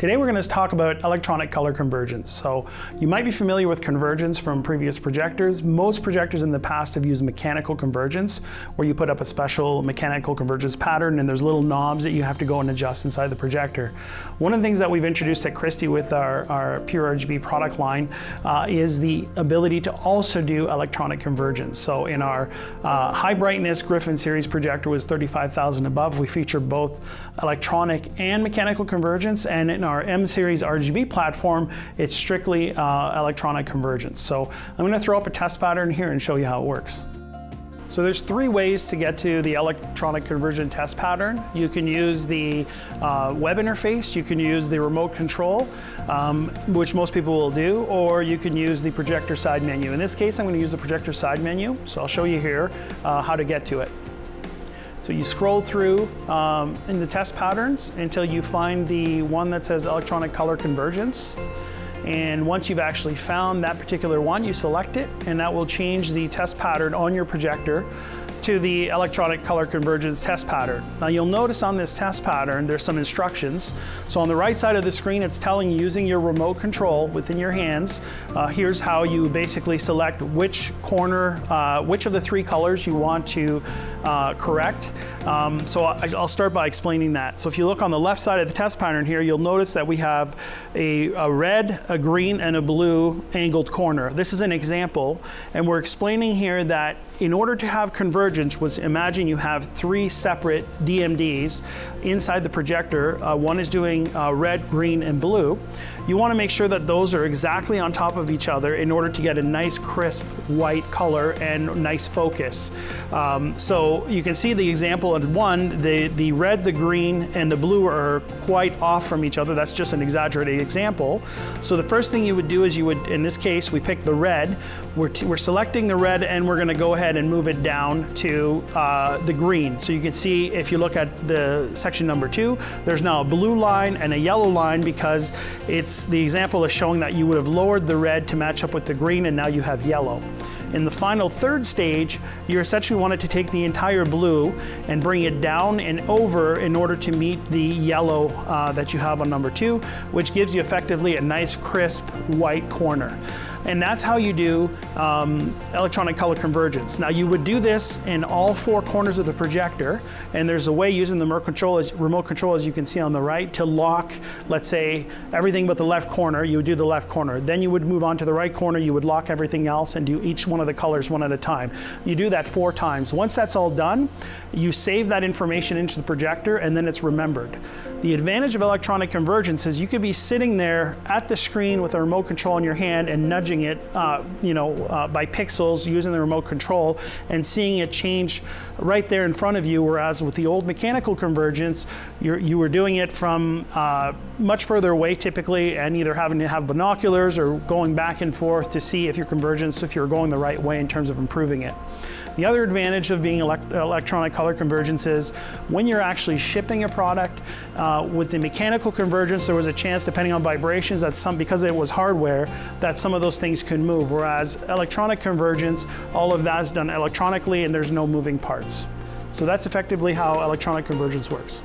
Today we're going to talk about electronic color convergence. So you might be familiar with convergence from previous projectors. Most projectors in the past have used mechanical convergence, where you put up a special mechanical convergence pattern and there's little knobs that you have to go and adjust inside the projector. One of the things that we've introduced at Christie with our, our Pure RGB product line uh, is the ability to also do electronic convergence. So in our uh, high brightness Griffyn series projector was 35,000 above, we feature both electronic and mechanical convergence and in our M series RGB platform, it's strictly uh, electronic convergence. So I'm going to throw up a test pattern here and show you how it works. So there's three ways to get to the electronic conversion test pattern. You can use the uh, web interface, you can use the remote control, um, which most people will do, or you can use the projector side menu. In this case, I'm going to use the projector side menu, so I'll show you here uh, how to get to it. So you scroll through um, in the test patterns until you find the one that says electronic color convergence. And once you've actually found that particular one, you select it and that will change the test pattern on your projector to the electronic color convergence test pattern. Now you'll notice on this test pattern there's some instructions. So on the right side of the screen it's telling you using your remote control within your hands, uh, here's how you basically select which corner, uh, which of the three colors you want to uh, correct. Um, so I, will start by explaining that. So if you look on the left side of the test pattern here, you'll notice that we have a, a red, a green, and a blue angled corner. This is an example, and we're explaining here that in order to have convergence was imagine you have three separate DMDs inside the projector. Uh, one is doing uh, red, green, and blue. You want to make sure that those are exactly on top of each other in order to get a nice crisp white color and nice focus. Um, so you can see the example of one, the, the red, the green, and the blue are quite off from each other. That's just an exaggerated example. So the first thing you would do is you would, in this case, we picked the red. We're, we're selecting the red and we're going to go ahead ahead and move it down to uh, the green. So you can see if you look at the section number two, there's now a blue line and a yellow line because it's the example is showing that you would have lowered the red to match up with the green and now you have yellow. In the final third stage, you essentially wanted to take the entire blue and bring it down and over in order to meet the yellow uh, that you have on number two, which gives you effectively a nice crisp white corner. And that's how you do um, electronic color convergence. Now you would do this in all four corners of the projector, and there's a way using the remote control, as, remote control as you can see on the right, to lock, let's say, everything but the left corner, you would do the left corner. Then you would move on to the right corner, you would lock everything else and do each one of the colors one at a time. You do that four times. Once that's all done, you save that information into the projector and then it's remembered. The advantage of electronic convergence is you could be sitting there at the screen with a remote control in your hand and nudging it, uh, you know, uh, by pixels using the remote control and seeing it change right there in front of you. Whereas with the old mechanical convergence, you were doing it from uh, much further away typically and either having to have binoculars or going back and forth to see if your convergence, if you're going the right way in terms of improving it. The other advantage of being elect electronic color convergence is when you're actually shipping a product uh, with the mechanical convergence, there was a chance, depending on vibrations, that some, because it was hardware, that some of those things could move. Whereas electronic convergence, all of that is done electronically and there's no moving parts. So that's effectively how electronic convergence works.